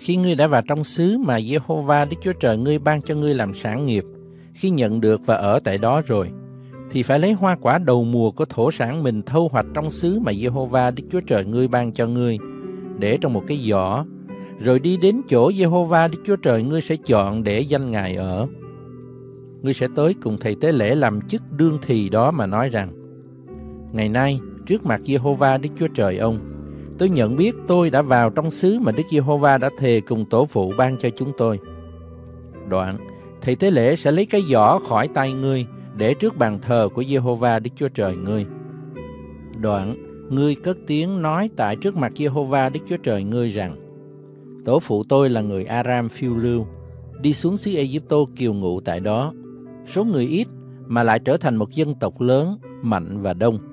khi ngươi đã vào trong xứ mà Jehovah Đức Chúa Trời ngươi ban cho ngươi làm sản nghiệp, khi nhận được và ở tại đó rồi, thì phải lấy hoa quả đầu mùa của thổ sản mình thâu hoạch trong xứ mà Jehovah Đức Chúa Trời ngươi ban cho ngươi, để trong một cái giỏ, rồi đi đến chỗ Jehovah Đức Chúa Trời ngươi sẽ chọn để danh Ngài ở. Ngươi sẽ tới cùng thầy tế lễ làm chức đương thì đó mà nói rằng, Ngày nay, trước mặt Jehovah Đức Chúa Trời ông, tôi nhận biết tôi đã vào trong xứ mà Đức Giê-hô-va đã thề cùng tổ phụ ban cho chúng tôi. Đoạn, thầy tế lễ sẽ lấy cái giỏ khỏi tay ngươi để trước bàn thờ của Giê-hô-va Đức Chúa Trời ngươi. Đoạn, ngươi cất tiếng nói tại trước mặt Giê-hô-va Đức Chúa Trời ngươi rằng: Tổ phụ tôi là người Aram phiêu lưu, đi xuống xứ Ai-cập kiều ngụ tại đó. Số người ít mà lại trở thành một dân tộc lớn, mạnh và đông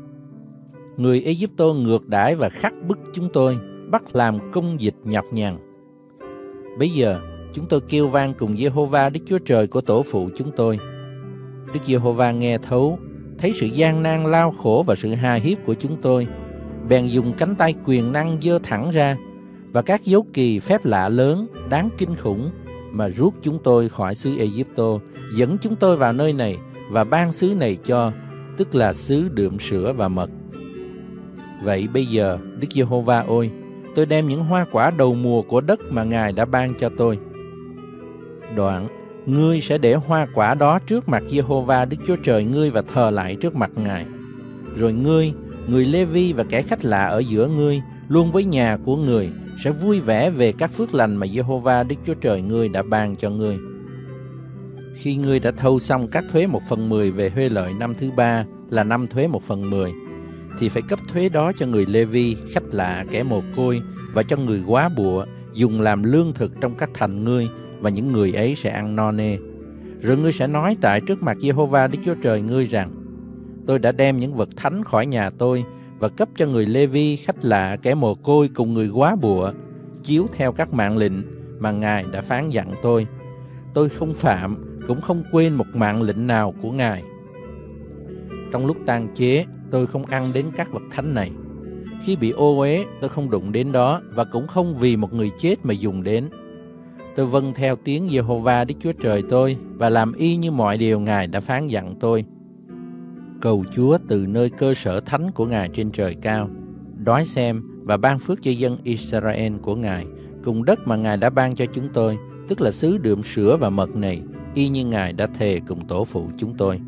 người Ai Cập ngược đãi và khắc bức chúng tôi, bắt làm công dịch nhọc nhằn. Bây giờ, chúng tôi kêu vang cùng Giê-hô-va Đức Chúa Trời của tổ phụ chúng tôi. Đức Giê-hô-va nghe thấu, thấy sự gian nan lao khổ và sự hà hiếp của chúng tôi, bèn dùng cánh tay quyền năng dơ thẳng ra và các dấu kỳ phép lạ lớn, đáng kinh khủng mà rút chúng tôi khỏi xứ Egypto, dẫn chúng tôi vào nơi này và ban xứ này cho, tức là xứ đượm sữa và mật. Vậy bây giờ, Đức Giê-hô-va ơi, tôi đem những hoa quả đầu mùa của đất mà Ngài đã ban cho tôi. Đoạn, ngươi sẽ để hoa quả đó trước mặt Giê-hô-va Đức Chúa Trời ngươi và thờ lại trước mặt Ngài. Rồi ngươi, người Lê-vi và kẻ khách lạ ở giữa ngươi, luôn với nhà của người, sẽ vui vẻ về các phước lành mà Giê-hô-va Đức Chúa Trời ngươi đã ban cho ngươi. Khi ngươi đã thâu xong các thuế một phần mười về huê lợi năm thứ ba là năm thuế một phần mười, thì phải cấp thuế đó cho người Lê Vi, khách lạ, kẻ mồ côi và cho người quá bụa dùng làm lương thực trong các thành ngươi và những người ấy sẽ ăn no nê. Rồi ngươi sẽ nói tại trước mặt Jehovah Đức Chúa Trời ngươi rằng Tôi đã đem những vật thánh khỏi nhà tôi và cấp cho người Lê Vi, khách lạ, kẻ mồ côi cùng người quá bụa chiếu theo các mạng lệnh mà Ngài đã phán dặn tôi. Tôi không phạm, cũng không quên một mạng lệnh nào của Ngài. Trong lúc tang chế, tôi không ăn đến các vật thánh này. Khi bị ô uế, tôi không đụng đến đó và cũng không vì một người chết mà dùng đến. Tôi vâng theo tiếng Jehovah Đức Chúa Trời tôi và làm y như mọi điều Ngài đã phán dặn tôi. Cầu Chúa từ nơi cơ sở thánh của Ngài trên trời cao, đói xem và ban phước cho dân Israel của Ngài, cùng đất mà Ngài đã ban cho chúng tôi, tức là xứ đượm sữa và mật này, y như Ngài đã thề cùng tổ phụ chúng tôi.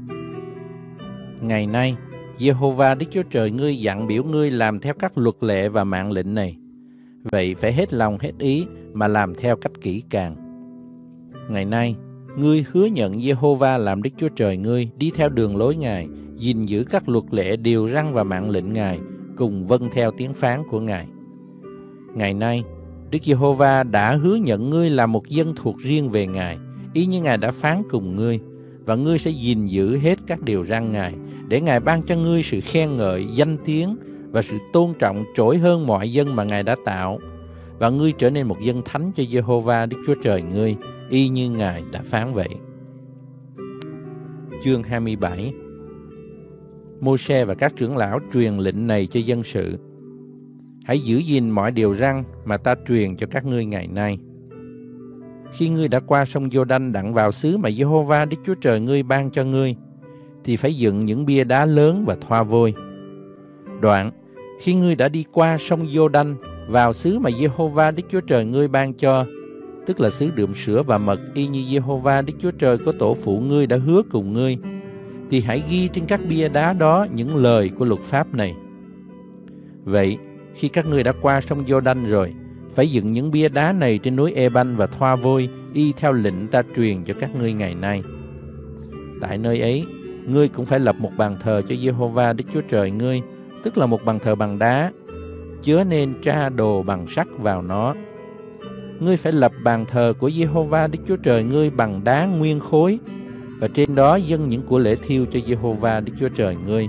Ngày nay, Jehovah Đức Chúa Trời ngươi dặn biểu ngươi làm theo các luật lệ và mạng lệnh này. Vậy phải hết lòng hết ý mà làm theo cách kỹ càng. Ngày nay, ngươi hứa nhận Jehovah làm Đức Chúa Trời ngươi đi theo đường lối Ngài, gìn giữ các luật lệ điều răn và mạng lệnh Ngài, cùng vâng theo tiếng phán của Ngài. Ngày nay, Đức Giê-hô-va đã hứa nhận ngươi là một dân thuộc riêng về Ngài, ý như Ngài đã phán cùng ngươi, và ngươi sẽ gìn giữ hết các điều răn Ngài, để Ngài ban cho ngươi sự khen ngợi, danh tiếng và sự tôn trọng trỗi hơn mọi dân mà Ngài đã tạo. Và ngươi trở nên một dân thánh cho Jehovah Đức Chúa Trời ngươi, y như Ngài đã phán vậy. Chương 27 Môi-se và các trưởng lão truyền lệnh này cho dân sự. Hãy giữ gìn mọi điều răn mà ta truyền cho các ngươi ngày nay. Khi ngươi đã qua sông Giô-đanh đặng vào xứ mà Jehovah Đức Chúa Trời ngươi ban cho ngươi, thì phải dựng những bia đá lớn và thoa vôi. Đoạn, khi ngươi đã đi qua sông Giô-đanh vào xứ mà Giê-hô-va Đức Chúa Trời ngươi ban cho, tức là xứ đượm sữa và mật y như Giê-hô-va Đức Chúa Trời có tổ phụ ngươi đã hứa cùng ngươi, thì hãy ghi trên các bia đá đó những lời của luật pháp này. Vậy, khi các ngươi đã qua sông Giô-đanh rồi, phải dựng những bia đá này trên núi E-banh và thoa vôi y theo lệnh ta truyền cho các ngươi ngày nay. Tại nơi ấy, ngươi cũng phải lập một bàn thờ cho Jehovah Đức Chúa Trời ngươi, tức là một bàn thờ bằng đá, chứa nên tra đồ bằng sắt vào nó. ngươi phải lập bàn thờ của Jehovah Đức Chúa Trời ngươi bằng đá nguyên khối và trên đó dâng những của lễ thiêu cho Jehovah Đức Chúa Trời ngươi.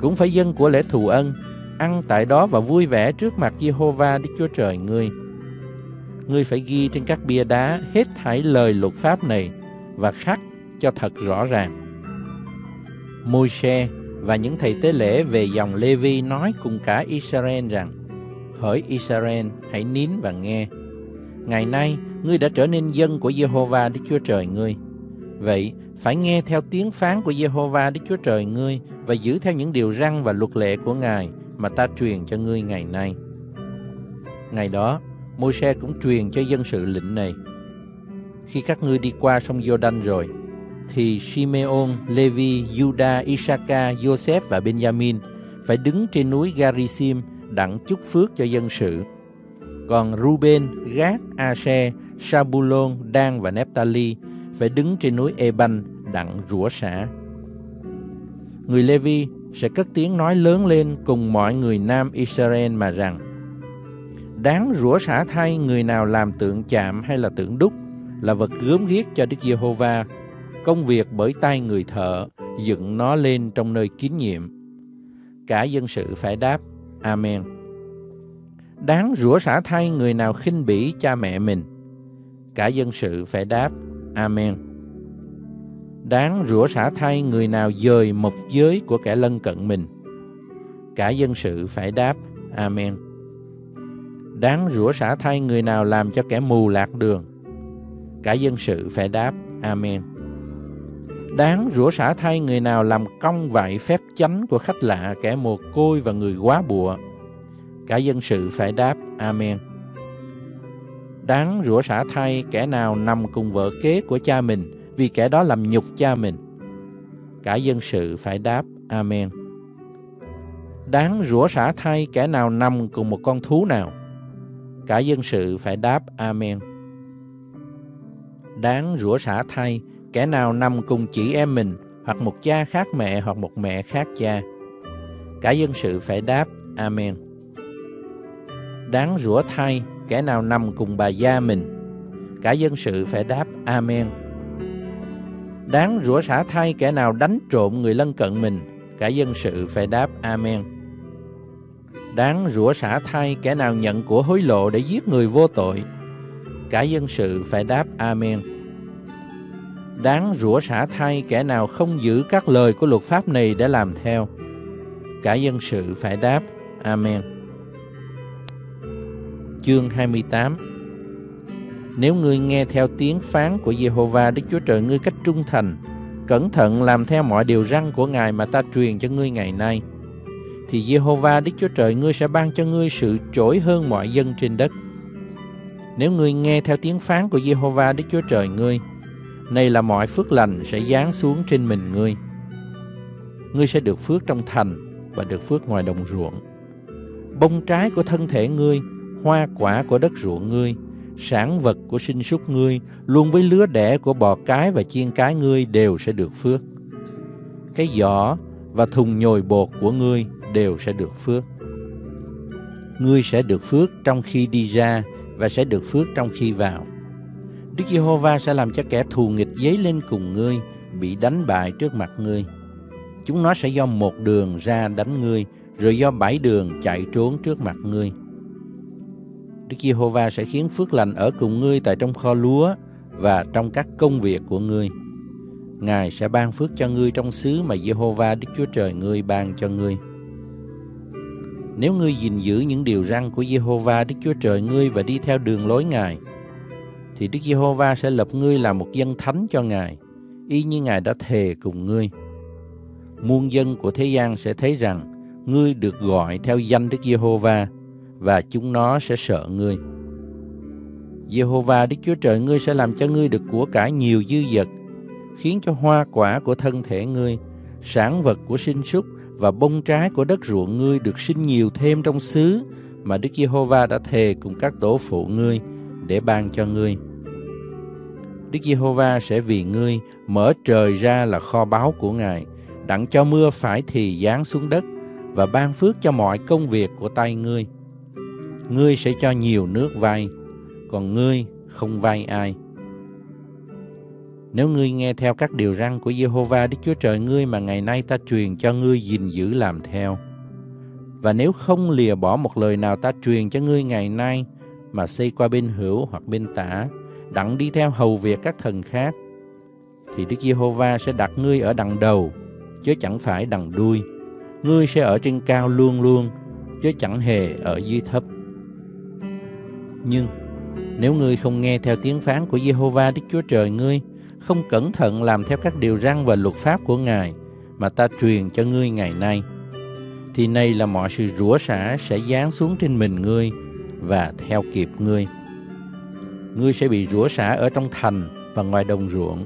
Cũng phải dâng của lễ thù ân, ăn tại đó và vui vẻ trước mặt Jehovah Đức Chúa Trời ngươi. Ngươi phải ghi trên các bia đá hết thảy lời luật pháp này và khắc cho thật rõ ràng. Môi-se và những thầy tế lễ về dòng Lê-vi nói cùng cả Israel rằng: Hỡi Israel, hãy nín và nghe. Ngày nay, ngươi đã trở nên dân của Giê-hô-va, Đức Chúa Trời ngươi. Vậy, phải nghe theo tiếng phán của Giê-hô-va, Đức Chúa Trời ngươi và giữ theo những điều răn và luật lệ của Ngài mà ta truyền cho ngươi ngày nay. Ngày đó, Môi-se cũng truyền cho dân sự lệnh này. Khi các ngươi đi qua sông Giô-đanh rồi, thì Simeon, Levi, Juda, Isaka, Joseph và Benjamin phải đứng trên núi Garisim đặng chúc phước cho dân sự. Còn Ruben, Gad, Ashe, Sabulon, Dan và Nephtali phải đứng trên núi Eban đặng rủa xả. Người Levi sẽ cất tiếng nói lớn lên cùng mọi người nam Israel mà rằng Đáng rủa xả thay người nào làm tượng chạm hay là tượng đúc là vật gớm ghiếc cho Đức Giê-hô-va công việc bởi tay người thợ, dựng nó lên trong nơi kín nhiệm. Cả dân sự phải đáp, Amen. Đáng rủa xả thay người nào khinh bỉ cha mẹ mình. Cả dân sự phải đáp, Amen. Đáng rủa xả thay người nào dời mộc giới của kẻ lân cận mình. Cả dân sự phải đáp, Amen. Đáng rủa xả thay người nào làm cho kẻ mù lạc đường. Cả dân sự phải đáp, Amen đáng rủa xả thay người nào làm công vậy phép chánh của khách lạ, kẻ mồ côi và người quá bụa. Cả dân sự phải đáp Amen. Đáng rủa xả thay kẻ nào nằm cùng vợ kế của cha mình vì kẻ đó làm nhục cha mình. Cả dân sự phải đáp Amen. Đáng rủa xả thay kẻ nào nằm cùng một con thú nào. Cả dân sự phải đáp Amen. Đáng rủa xả thay kẻ nào nằm cùng chị em mình, hoặc một cha khác mẹ, hoặc một mẹ khác cha. Cả dân sự phải đáp, Amen. Đáng rủa thay, kẻ nào nằm cùng bà gia mình. Cả dân sự phải đáp, Amen. Đáng rủa xả thay kẻ nào đánh trộm người lân cận mình. Cả dân sự phải đáp, Amen. Đáng rủa xả thay kẻ nào nhận của hối lộ để giết người vô tội. Cả dân sự phải đáp, Amen đáng rủa xả thay kẻ nào không giữ các lời của luật pháp này để làm theo. Cả dân sự phải đáp, Amen. Chương 28 Nếu ngươi nghe theo tiếng phán của Jehovah Đức Chúa Trời ngươi cách trung thành, cẩn thận làm theo mọi điều răn của Ngài mà ta truyền cho ngươi ngày nay, thì Jehovah Đức Chúa Trời ngươi sẽ ban cho ngươi sự trỗi hơn mọi dân trên đất. Nếu ngươi nghe theo tiếng phán của Jehovah Đức Chúa Trời ngươi, này là mọi phước lành sẽ giáng xuống trên mình ngươi. Ngươi sẽ được phước trong thành và được phước ngoài đồng ruộng. Bông trái của thân thể ngươi, hoa quả của đất ruộng ngươi, sản vật của sinh súc ngươi, luôn với lứa đẻ của bò cái và chiên cái ngươi đều sẽ được phước. Cái giỏ và thùng nhồi bột của ngươi đều sẽ được phước. Ngươi sẽ được phước trong khi đi ra và sẽ được phước trong khi vào. Đức Giê-hô-va sẽ làm cho kẻ thù nghịch dấy lên cùng ngươi, bị đánh bại trước mặt ngươi. Chúng nó sẽ do một đường ra đánh ngươi, rồi do bảy đường chạy trốn trước mặt ngươi. Đức Giê-hô-va sẽ khiến phước lành ở cùng ngươi tại trong kho lúa và trong các công việc của ngươi. Ngài sẽ ban phước cho ngươi trong xứ mà Giê-hô-va Đức Chúa Trời ngươi ban cho ngươi. Nếu ngươi gìn giữ những điều răn của Giê-hô-va Đức Chúa Trời ngươi và đi theo đường lối Ngài, thì Đức Giê-hô-va sẽ lập ngươi làm một dân thánh cho Ngài, y như Ngài đã thề cùng ngươi. Muôn dân của thế gian sẽ thấy rằng ngươi được gọi theo danh Đức Giê-hô-va và chúng nó sẽ sợ ngươi. Giê-hô-va Đức Chúa Trời ngươi sẽ làm cho ngươi được của cải nhiều dư dật, khiến cho hoa quả của thân thể ngươi, sản vật của sinh súc và bông trái của đất ruộng ngươi được sinh nhiều thêm trong xứ mà Đức Giê-hô-va đã thề cùng các tổ phụ ngươi để ban cho ngươi. Đức Giê-hô-va sẽ vì ngươi mở trời ra là kho báu của Ngài, đặng cho mưa phải thì giáng xuống đất và ban phước cho mọi công việc của tay ngươi. Ngươi sẽ cho nhiều nước vay, còn ngươi không vay ai. Nếu ngươi nghe theo các điều răn của Giê-hô-va, Đức Chúa Trời ngươi mà ngày nay ta truyền cho ngươi gìn giữ làm theo, và nếu không lìa bỏ một lời nào ta truyền cho ngươi ngày nay mà xây qua bên hữu hoặc bên tả, đặng đi theo hầu việc các thần khác, thì Đức Giê-hô-va sẽ đặt ngươi ở đằng đầu, chứ chẳng phải đằng đuôi. Ngươi sẽ ở trên cao luôn luôn, chứ chẳng hề ở dưới thấp. Nhưng nếu ngươi không nghe theo tiếng phán của Giê-hô-va Đức Chúa Trời ngươi, không cẩn thận làm theo các điều răn và luật pháp của Ngài mà ta truyền cho ngươi ngày nay, thì nay là mọi sự rủa xả sẽ giáng xuống trên mình ngươi và theo kịp ngươi. Ngươi sẽ bị rủa xả ở trong thành và ngoài đồng ruộng.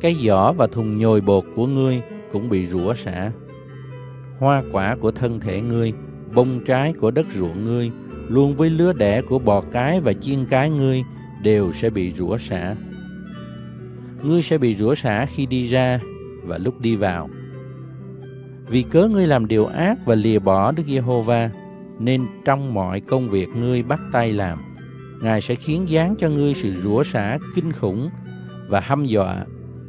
Cái giỏ và thùng nhồi bột của ngươi cũng bị rủa xả. Hoa quả của thân thể ngươi, bông trái của đất ruộng ngươi, luôn với lứa đẻ của bò cái và chiên cái ngươi đều sẽ bị rủa xả. Ngươi sẽ bị rủa xả khi đi ra và lúc đi vào vì cớ ngươi làm điều ác và lìa bỏ Đức Giê-hô-va, nên trong mọi công việc ngươi bắt tay làm, Ngài sẽ khiến giáng cho ngươi sự rủa xả kinh khủng và hăm dọa,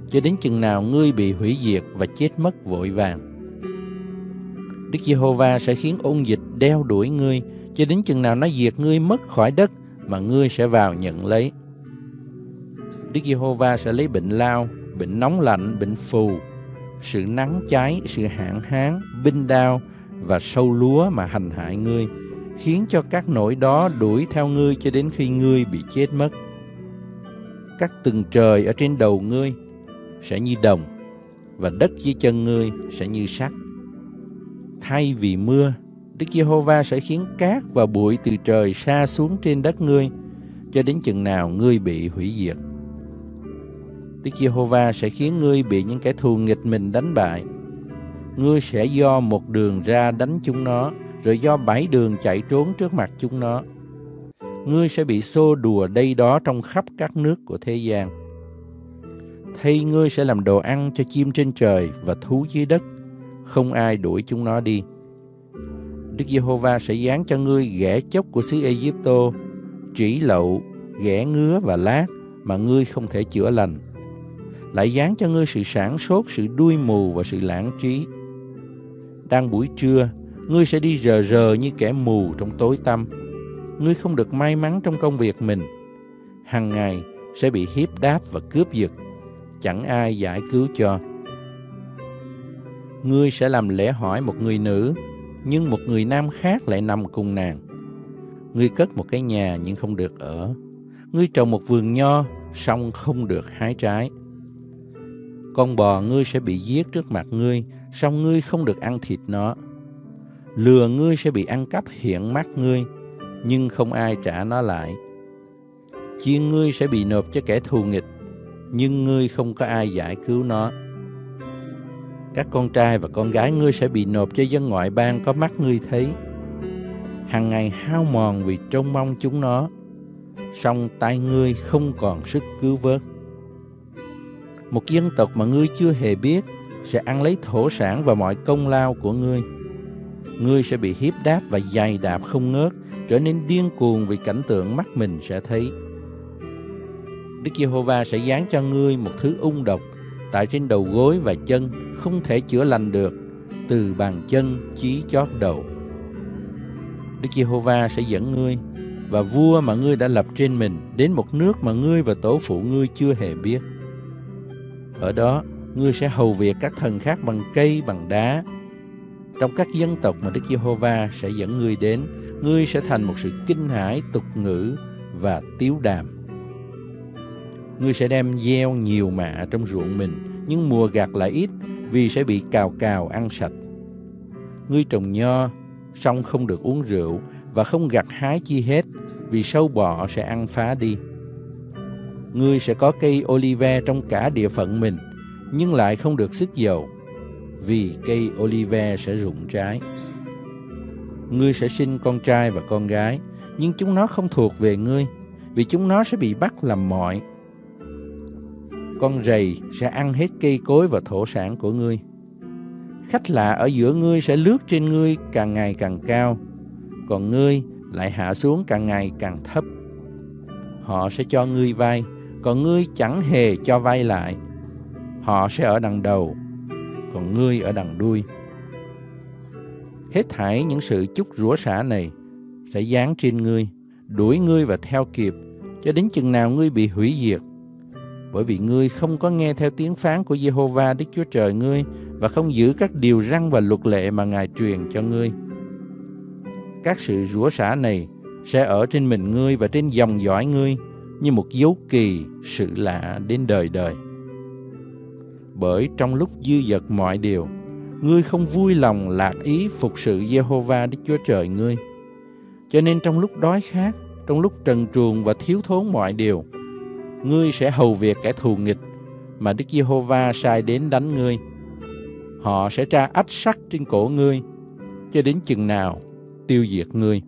cho đến chừng nào ngươi bị hủy diệt và chết mất vội vàng. Đức Giê-hô-va sẽ khiến ôn dịch đeo đuổi ngươi, cho đến chừng nào nó diệt ngươi mất khỏi đất mà ngươi sẽ vào nhận lấy. Đức Giê-hô-va sẽ lấy bệnh lao, bệnh nóng lạnh, bệnh phù, sự nắng cháy, sự hạn hán, binh đao và sâu lúa mà hành hại ngươi, khiến cho các nỗi đó đuổi theo ngươi cho đến khi ngươi bị chết mất. Các tầng trời ở trên đầu ngươi sẽ như đồng, và đất dưới chân ngươi sẽ như sắt. Thay vì mưa, Đức Giê-hô-va sẽ khiến cát và bụi từ trời xa xuống trên đất ngươi, cho đến chừng nào ngươi bị hủy diệt. Đức Giê-hô-va sẽ khiến ngươi bị những kẻ thù nghịch mình đánh bại. Ngươi sẽ do một đường ra đánh chúng nó, rồi do bảy đường chạy trốn trước mặt chúng nó. Ngươi sẽ bị xô đùa đây đó trong khắp các nước của thế gian. Thay ngươi sẽ làm đồ ăn cho chim trên trời và thú dưới đất, không ai đuổi chúng nó đi. Đức Giê-hô-va sẽ dán cho ngươi ghẻ chốc của xứ Ê-díp-tô, trĩ lậu, ghẻ ngứa và lát mà ngươi không thể chữa lành lại dán cho ngươi sự sản sốt, sự đuôi mù và sự lãng trí. Đang buổi trưa, ngươi sẽ đi rờ rờ như kẻ mù trong tối tăm. Ngươi không được may mắn trong công việc mình. Hằng ngày sẽ bị hiếp đáp và cướp giật, chẳng ai giải cứu cho. Ngươi sẽ làm lễ hỏi một người nữ, nhưng một người nam khác lại nằm cùng nàng. Ngươi cất một cái nhà nhưng không được ở. Ngươi trồng một vườn nho, song không được hái trái con bò ngươi sẽ bị giết trước mặt ngươi, song ngươi không được ăn thịt nó. Lừa ngươi sẽ bị ăn cắp hiện mắt ngươi, nhưng không ai trả nó lại. Chiên ngươi sẽ bị nộp cho kẻ thù nghịch, nhưng ngươi không có ai giải cứu nó. Các con trai và con gái ngươi sẽ bị nộp cho dân ngoại bang có mắt ngươi thấy. Hằng ngày hao mòn vì trông mong chúng nó, song tay ngươi không còn sức cứu vớt một dân tộc mà ngươi chưa hề biết sẽ ăn lấy thổ sản và mọi công lao của ngươi. Ngươi sẽ bị hiếp đáp và dày đạp không ngớt, trở nên điên cuồng vì cảnh tượng mắt mình sẽ thấy. Đức Giê-hô-va sẽ dán cho ngươi một thứ ung độc tại trên đầu gối và chân không thể chữa lành được từ bàn chân chí chót đầu. Đức Giê-hô-va sẽ dẫn ngươi và vua mà ngươi đã lập trên mình đến một nước mà ngươi và tổ phụ ngươi chưa hề biết. Ở đó, ngươi sẽ hầu việc các thần khác bằng cây, bằng đá. Trong các dân tộc mà Đức Giê-hô-va sẽ dẫn ngươi đến, ngươi sẽ thành một sự kinh hãi, tục ngữ và tiếu đàm. Ngươi sẽ đem gieo nhiều mạ trong ruộng mình, nhưng mùa gặt lại ít vì sẽ bị cào cào ăn sạch. Ngươi trồng nho, song không được uống rượu và không gặt hái chi hết vì sâu bọ sẽ ăn phá đi ngươi sẽ có cây olive trong cả địa phận mình, nhưng lại không được sức dầu, vì cây olive sẽ rụng trái. Ngươi sẽ sinh con trai và con gái, nhưng chúng nó không thuộc về ngươi, vì chúng nó sẽ bị bắt làm mọi. Con rầy sẽ ăn hết cây cối và thổ sản của ngươi. Khách lạ ở giữa ngươi sẽ lướt trên ngươi càng ngày càng cao, còn ngươi lại hạ xuống càng ngày càng thấp họ sẽ cho ngươi vay, còn ngươi chẳng hề cho vay lại. Họ sẽ ở đằng đầu, còn ngươi ở đằng đuôi. Hết thảy những sự chúc rủa xả này sẽ dán trên ngươi, đuổi ngươi và theo kịp, cho đến chừng nào ngươi bị hủy diệt. Bởi vì ngươi không có nghe theo tiếng phán của Jehovah Đức Chúa Trời ngươi và không giữ các điều răn và luật lệ mà Ngài truyền cho ngươi. Các sự rủa xả này sẽ ở trên mình ngươi và trên dòng dõi ngươi như một dấu kỳ sự lạ đến đời đời. Bởi trong lúc dư dật mọi điều, ngươi không vui lòng lạc ý phục sự Jehovah Đức Chúa Trời ngươi. Cho nên trong lúc đói khát, trong lúc trần truồng và thiếu thốn mọi điều, ngươi sẽ hầu việc kẻ thù nghịch mà Đức Giê-hô-va sai đến đánh ngươi. Họ sẽ tra ách sắt trên cổ ngươi, cho đến chừng nào tiêu diệt ngươi.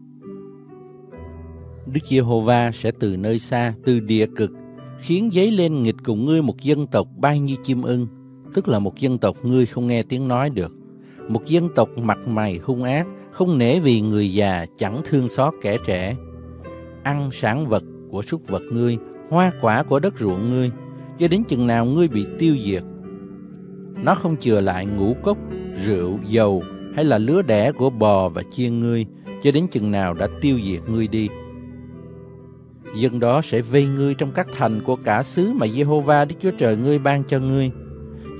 Đức Giê-hô-va sẽ từ nơi xa, từ địa cực, khiến giấy lên nghịch cùng ngươi một dân tộc bay như chim ưng, tức là một dân tộc ngươi không nghe tiếng nói được. Một dân tộc mặt mày hung ác, không nể vì người già, chẳng thương xót kẻ trẻ. Ăn sản vật của súc vật ngươi, hoa quả của đất ruộng ngươi, cho đến chừng nào ngươi bị tiêu diệt. Nó không chừa lại ngũ cốc, rượu, dầu hay là lứa đẻ của bò và chiên ngươi, cho đến chừng nào đã tiêu diệt ngươi đi. Dân đó sẽ vây ngươi trong các thành của cả xứ mà Jehovah Đức Chúa Trời ngươi ban cho ngươi,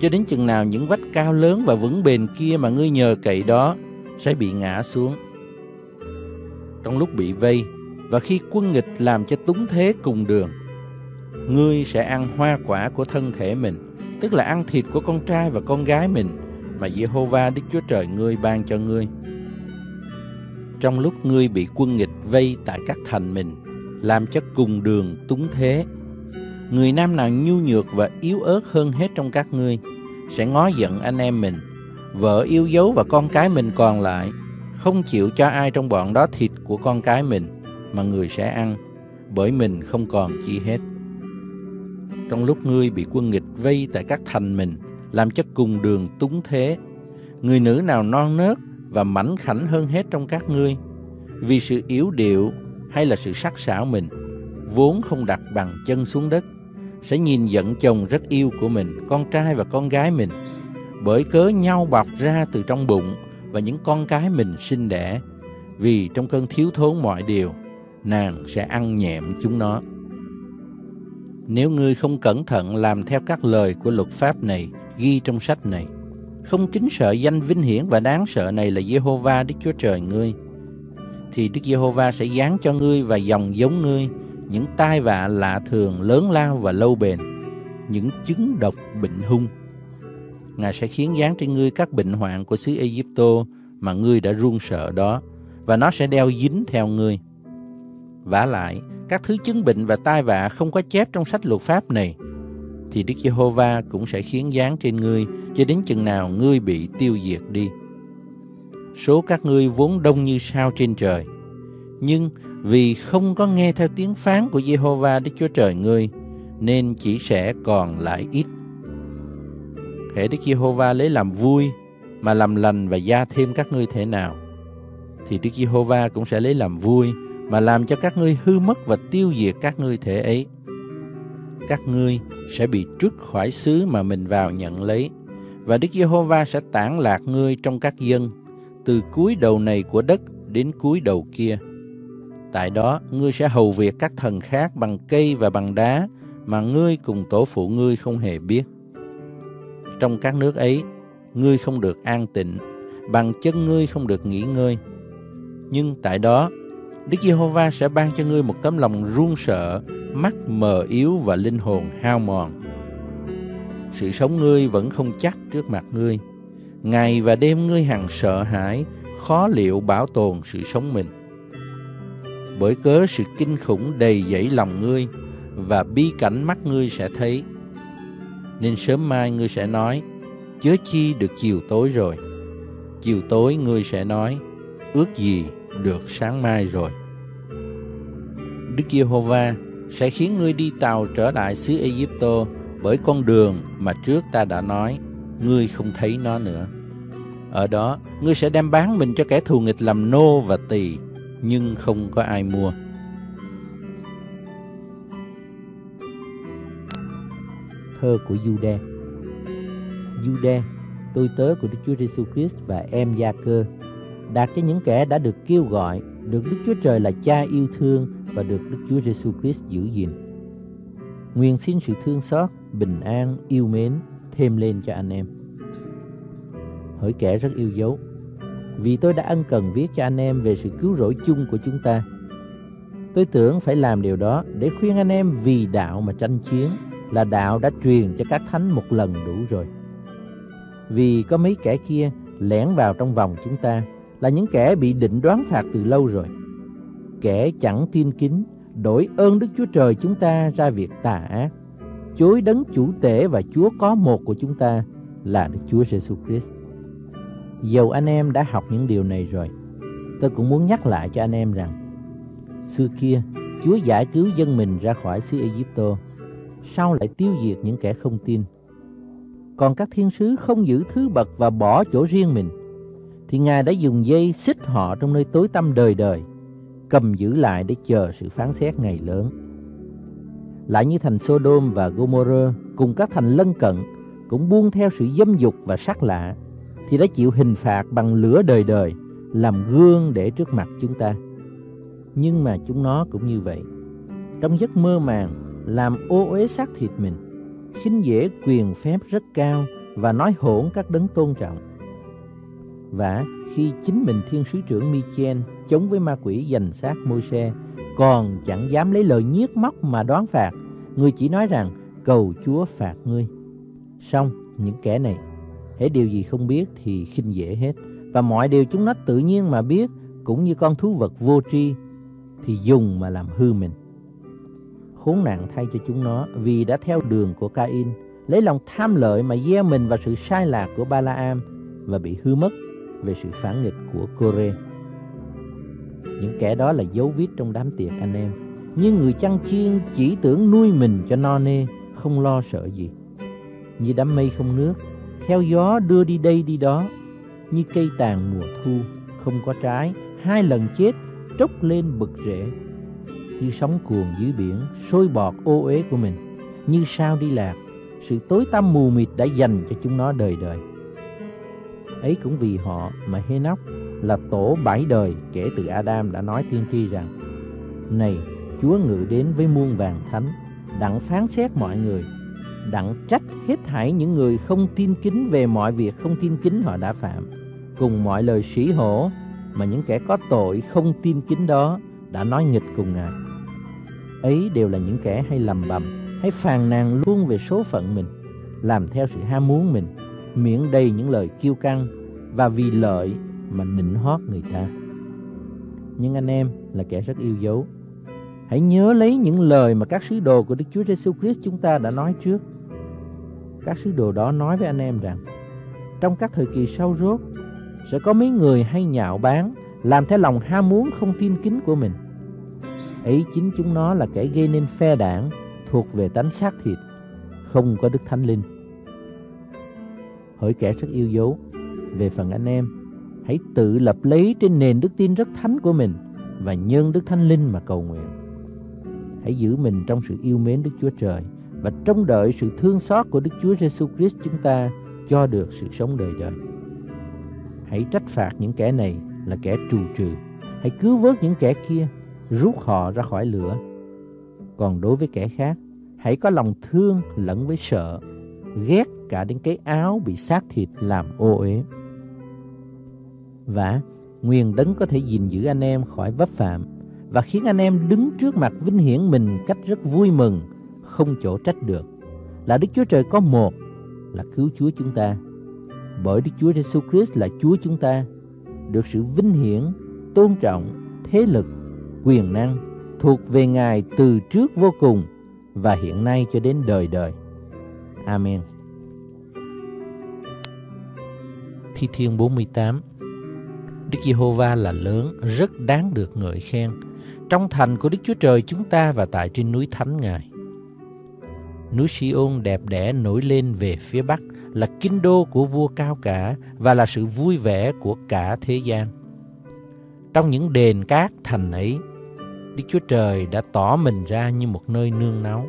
cho đến chừng nào những vách cao lớn và vững bền kia mà ngươi nhờ cậy đó sẽ bị ngã xuống. Trong lúc bị vây, và khi quân nghịch làm cho túng thế cùng đường, ngươi sẽ ăn hoa quả của thân thể mình, tức là ăn thịt của con trai và con gái mình mà Jehovah Đức Chúa Trời ngươi ban cho ngươi. Trong lúc ngươi bị quân nghịch vây tại các thành mình, làm cho cùng đường túng thế, người nam nào nhu nhược và yếu ớt hơn hết trong các ngươi sẽ ngó giận anh em mình, vợ yêu dấu và con cái mình còn lại, không chịu cho ai trong bọn đó thịt của con cái mình mà người sẽ ăn, bởi mình không còn chi hết trong lúc ngươi bị quân nghịch vây tại các thành mình, làm cho cùng đường túng thế. Người nữ nào non nớt và mảnh khảnh hơn hết trong các ngươi, vì sự yếu điệu hay là sự sắc sảo mình, vốn không đặt bằng chân xuống đất, sẽ nhìn giận chồng rất yêu của mình, con trai và con gái mình, bởi cớ nhau bọc ra từ trong bụng và những con cái mình sinh đẻ, vì trong cơn thiếu thốn mọi điều, nàng sẽ ăn nhẹm chúng nó. Nếu ngươi không cẩn thận làm theo các lời của luật pháp này ghi trong sách này, không kính sợ danh vinh hiển và đáng sợ này là Jehovah Đức Chúa Trời ngươi, thì Đức Giê-hô-va sẽ giáng cho ngươi và dòng giống ngươi những tai vạ lạ thường lớn lao và lâu bền, những chứng độc bệnh hung. Ngài sẽ khiến dán trên ngươi các bệnh hoạn của xứ Egypto mà ngươi đã run sợ đó, và nó sẽ đeo dính theo ngươi. vả lại, các thứ chứng bệnh và tai vạ không có chép trong sách luật pháp này, thì Đức Giê-hô-va cũng sẽ khiến dán trên ngươi cho đến chừng nào ngươi bị tiêu diệt đi. Số các ngươi vốn đông như sao trên trời, nhưng vì không có nghe theo tiếng phán của Giê-hô-va Đức Chúa Trời ngươi, nên chỉ sẽ còn lại ít. Hễ Đức Giê-hô-va lấy làm vui mà làm lành và gia thêm các ngươi thế nào, thì Đức Giê-hô-va cũng sẽ lấy làm vui mà làm cho các ngươi hư mất và tiêu diệt các ngươi thể ấy. Các ngươi sẽ bị trút khỏi xứ mà mình vào nhận lấy, và Đức Giê-hô-va sẽ tản lạc ngươi trong các dân, từ cuối đầu này của đất đến cuối đầu kia. Tại đó, ngươi sẽ hầu việc các thần khác bằng cây và bằng đá mà ngươi cùng tổ phụ ngươi không hề biết. Trong các nước ấy, ngươi không được an tịnh, bằng chân ngươi không được nghỉ ngơi. Nhưng tại đó, Đức Giê-hô-va sẽ ban cho ngươi một tấm lòng run sợ, mắt mờ yếu và linh hồn hao mòn. Sự sống ngươi vẫn không chắc trước mặt ngươi. Ngày và đêm ngươi hằng sợ hãi, khó liệu bảo tồn sự sống mình. Bởi cớ sự kinh khủng đầy dẫy lòng ngươi và bi cảnh mắt ngươi sẽ thấy. Nên sớm mai ngươi sẽ nói, chớ chi được chiều tối rồi. Chiều tối ngươi sẽ nói, ước gì được sáng mai rồi. Đức Giê-hô-va sẽ khiến ngươi đi tàu trở lại xứ Ai-cập bởi con đường mà trước ta đã nói, ngươi không thấy nó nữa. Ở đó, ngươi sẽ đem bán mình cho kẻ thù nghịch làm nô và tỳ, nhưng không có ai mua. Thơ của Jude Jude, tôi tớ của Đức Chúa Giêsu Christ và em gia cơ, đạt cho những kẻ đã được kêu gọi, được Đức Chúa Trời là Cha yêu thương và được Đức Chúa Giêsu Christ giữ gìn. Nguyện xin sự thương xót, bình an, yêu mến thêm lên cho anh em. Hỡi kẻ rất yêu dấu, vì tôi đã ân cần viết cho anh em về sự cứu rỗi chung của chúng ta. Tôi tưởng phải làm điều đó để khuyên anh em vì đạo mà tranh chiến là đạo đã truyền cho các thánh một lần đủ rồi. Vì có mấy kẻ kia lẻn vào trong vòng chúng ta là những kẻ bị định đoán phạt từ lâu rồi. Kẻ chẳng tin kính, đổi ơn Đức Chúa Trời chúng ta ra việc tà ác, chối đấng chủ tể và Chúa có một của chúng ta là Đức Chúa Giêsu Christ. Dầu anh em đã học những điều này rồi, tôi cũng muốn nhắc lại cho anh em rằng, xưa kia Chúa giải cứu dân mình ra khỏi xứ Egypto, sau lại tiêu diệt những kẻ không tin. Còn các thiên sứ không giữ thứ bậc và bỏ chỗ riêng mình, thì Ngài đã dùng dây xích họ trong nơi tối tăm đời đời, cầm giữ lại để chờ sự phán xét ngày lớn. Lại như thành Sodom và Gomorrah cùng các thành lân cận cũng buông theo sự dâm dục và sắc lạ, thì đã chịu hình phạt bằng lửa đời đời, làm gương để trước mặt chúng ta. Nhưng mà chúng nó cũng như vậy. Trong giấc mơ màng, làm ô uế xác thịt mình, khinh dễ quyền phép rất cao và nói hỗn các đấng tôn trọng. Và khi chính mình thiên sứ trưởng Michel chống với ma quỷ giành xác Môi-se, còn chẳng dám lấy lời nhiếc móc mà đoán phạt, người chỉ nói rằng cầu Chúa phạt ngươi. Xong, những kẻ này, hễ điều gì không biết thì khinh dễ hết, và mọi điều chúng nó tự nhiên mà biết, cũng như con thú vật vô tri, thì dùng mà làm hư mình. Khốn nạn thay cho chúng nó vì đã theo đường của Cain, lấy lòng tham lợi mà gieo mình vào sự sai lạc của Balaam và bị hư mất về sự phản nghịch của Kore. Những kẻ đó là dấu vết trong đám tiệc anh em. Như người chăn chiên chỉ tưởng nuôi mình cho no nê, không lo sợ gì. Như đám mây không nước, theo gió đưa đi đây đi đó. Như cây tàn mùa thu, không có trái, hai lần chết, trốc lên bực rễ. Như sóng cuồng dưới biển, sôi bọt ô uế của mình. Như sao đi lạc, sự tối tăm mù mịt đã dành cho chúng nó đời đời. Ấy cũng vì họ mà Henoch là tổ bảy đời kể từ Adam đã nói tiên tri rằng Này, Chúa ngự đến với muôn vàng thánh, đặng phán xét mọi người, đặng trách hết thảy những người không tin kính về mọi việc không tin kính họ đã phạm, cùng mọi lời sỉ hổ mà những kẻ có tội không tin kính đó đã nói nghịch cùng Ngài. Ấy đều là những kẻ hay lầm bầm, hay phàn nàn luôn về số phận mình, làm theo sự ham muốn mình, miệng đầy những lời kiêu căng và vì lợi mà nịnh hót người ta. Nhưng anh em là kẻ rất yêu dấu. Hãy nhớ lấy những lời mà các sứ đồ của Đức Chúa Giêsu Christ chúng ta đã nói trước. Các sứ đồ đó nói với anh em rằng trong các thời kỳ sau rốt sẽ có mấy người hay nhạo báng làm theo lòng ham muốn không tin kính của mình. Ấy chính chúng nó là kẻ gây nên phe đảng thuộc về tánh xác thịt, không có Đức Thánh Linh. Hỡi kẻ rất yêu dấu, về phần anh em, hãy tự lập lấy trên nền đức tin rất thánh của mình và nhân Đức Thánh Linh mà cầu nguyện. Hãy giữ mình trong sự yêu mến Đức Chúa Trời và trông đợi sự thương xót của Đức Chúa Giêsu Christ chúng ta cho được sự sống đời đời. Hãy trách phạt những kẻ này là kẻ trù trừ. Hãy cứu vớt những kẻ kia, rút họ ra khỏi lửa. Còn đối với kẻ khác, hãy có lòng thương lẫn với sợ, ghét cả đến cái áo bị xác thịt làm ô uế. Và nguyên đấng có thể gìn giữ anh em khỏi vấp phạm và khiến anh em đứng trước mặt vinh hiển mình cách rất vui mừng, không chỗ trách được. Là Đức Chúa Trời có một, là cứu Chúa chúng ta. Bởi Đức Chúa Giêsu Christ là Chúa chúng ta, được sự vinh hiển, tôn trọng, thế lực, quyền năng thuộc về Ngài từ trước vô cùng và hiện nay cho đến đời đời. Amen. Thi Thiên 48 Đức Giê-hô-va là lớn, rất đáng được ngợi khen, trong thành của Đức Chúa Trời chúng ta và tại trên núi Thánh Ngài. Núi siôn đẹp đẽ nổi lên về phía Bắc là kinh đô của vua cao cả và là sự vui vẻ của cả thế gian. Trong những đền cát thành ấy, Đức Chúa Trời đã tỏ mình ra như một nơi nương náu.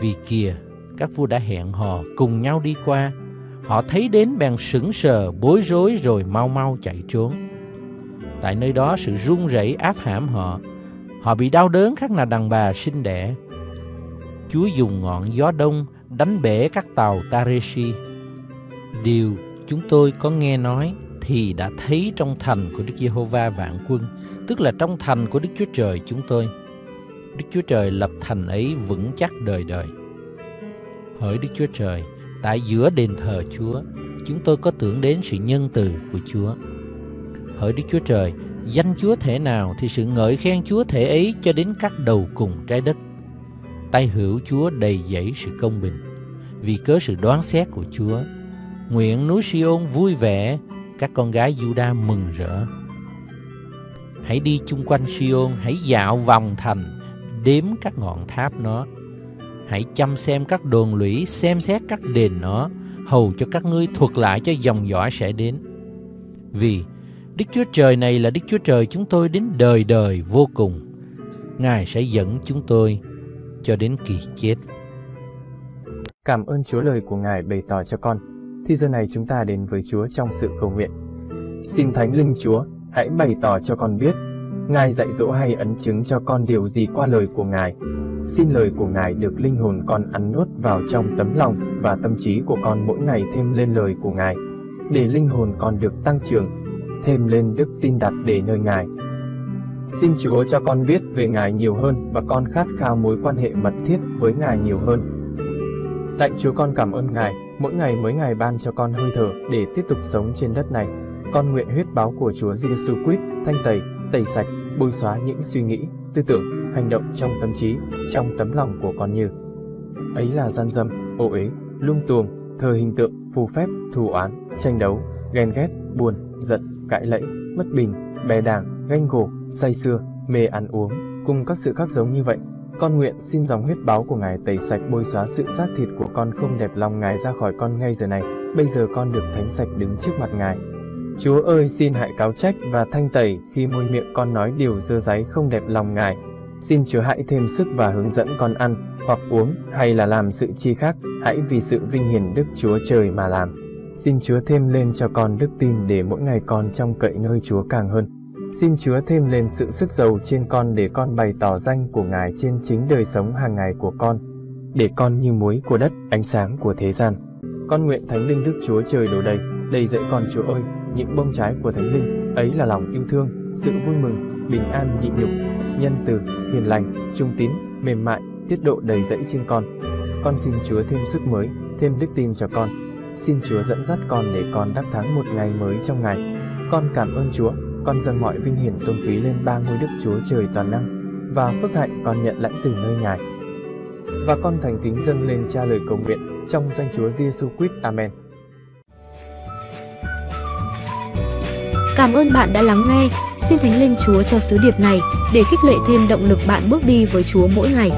Vì kìa, các vua đã hẹn hò cùng nhau đi qua. Họ thấy đến bèn sững sờ, bối rối rồi mau mau chạy trốn. Tại nơi đó sự run rẩy áp hãm họ. Họ bị đau đớn khác nào đàn bà sinh đẻ. Chúa dùng ngọn gió đông đánh bể các tàu Tareshi. Điều chúng tôi có nghe nói thì đã thấy trong thành của Đức Giê-hô-va vạn quân, tức là trong thành của Đức Chúa Trời chúng tôi. Đức Chúa Trời lập thành ấy vững chắc đời đời. Hỡi Đức Chúa Trời, tại giữa đền thờ Chúa, chúng tôi có tưởng đến sự nhân từ của Chúa. Hỡi Đức Chúa Trời, danh Chúa thể nào thì sự ngợi khen Chúa thể ấy cho đến các đầu cùng trái đất. Tay hữu Chúa đầy dẫy sự công bình, vì cớ sự đoán xét của Chúa. Nguyện núi Siôn vui vẻ, các con gái Juda mừng rỡ. Hãy đi chung quanh Siôn, hãy dạo vòng thành, đếm các ngọn tháp nó. Hãy chăm xem các đồn lũy, xem xét các đền nó, hầu cho các ngươi thuật lại cho dòng dõi sẽ đến. Vì Đức Chúa Trời này là Đức Chúa Trời chúng tôi đến đời đời vô cùng. Ngài sẽ dẫn chúng tôi cho đến kỳ chết. Cảm ơn Chúa lời của Ngài bày tỏ cho con. Thì giờ này chúng ta đến với Chúa trong sự cầu nguyện. Xin Thánh Linh Chúa, hãy bày tỏ cho con biết Ngài dạy dỗ hay ấn chứng cho con điều gì qua lời của Ngài. Xin lời của Ngài được linh hồn con ăn nuốt vào trong tấm lòng và tâm trí của con mỗi ngày thêm lên lời của Ngài, để linh hồn con được tăng trưởng, thêm lên đức tin đặt để nơi Ngài. Xin Chúa cho con biết về Ngài nhiều hơn và con khát khao mối quan hệ mật thiết với Ngài nhiều hơn. Lạy Chúa con cảm ơn Ngài, mỗi ngày mới ngày ban cho con hơi thở để tiếp tục sống trên đất này. Con nguyện huyết báo của Chúa Giêsu Christ thanh tẩy, tẩy sạch, bôi xóa những suy nghĩ, tư tưởng, hành động trong tâm trí, trong tấm lòng của con như ấy là gian dâm, ô uế, lung tuồng, thờ hình tượng, phù phép, thù oán, tranh đấu, ghen ghét, buồn, giận, cãi lẫy, bất bình, bè đảng, ganh gổ, say sưa, mê ăn uống, cùng các sự khác giống như vậy. Con nguyện xin dòng huyết báo của Ngài tẩy sạch bôi xóa sự xác thịt của con không đẹp lòng Ngài ra khỏi con ngay giờ này. Bây giờ con được thánh sạch đứng trước mặt Ngài. Chúa ơi xin hãy cáo trách và thanh tẩy khi môi miệng con nói điều dơ giấy không đẹp lòng Ngài. Xin Chúa hãy thêm sức và hướng dẫn con ăn, hoặc uống, hay là làm sự chi khác, hãy vì sự vinh hiển Đức Chúa Trời mà làm. Xin Chúa thêm lên cho con đức tin để mỗi ngày con trong cậy nơi Chúa càng hơn. Xin Chúa thêm lên sự sức giàu trên con để con bày tỏ danh của Ngài trên chính đời sống hàng ngày của con, để con như muối của đất, ánh sáng của thế gian. Con nguyện Thánh Linh Đức Chúa Trời đổ đầy, đầy dẫy con Chúa ơi, những bông trái của Thánh Linh, ấy là lòng yêu thương, sự vui mừng, bình an nhịn nhục, nhân từ, hiền lành, trung tín, mềm mại, tiết độ đầy dẫy trên con. Con xin Chúa thêm sức mới, thêm đức tin cho con. Xin Chúa dẫn dắt con để con đắc thắng một ngày mới trong ngày. Con cảm ơn Chúa, con dâng mọi vinh hiển tôn quý lên ba ngôi Đức Chúa Trời toàn năng, và phước hạnh con nhận lãnh từ nơi Ngài. Và con thành kính dâng lên cha lời cầu nguyện trong danh Chúa Giêsu Christ. Amen. Cảm ơn bạn đã lắng nghe. Xin Thánh Linh Chúa cho sứ điệp này để khích lệ thêm động lực bạn bước đi với Chúa mỗi ngày.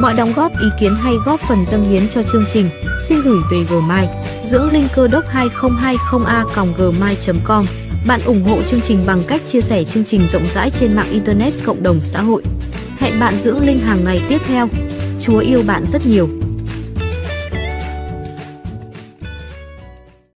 Mọi đóng góp, ý kiến hay góp phần dâng hiến cho chương trình, xin gửi về gmail, dưỡng linh cơ đốc 2020 a gmail.com. Bạn ủng hộ chương trình bằng cách chia sẻ chương trình rộng rãi trên mạng internet, cộng đồng xã hội. Hẹn bạn dưỡng linh hàng ngày tiếp theo. Chúa yêu bạn rất nhiều.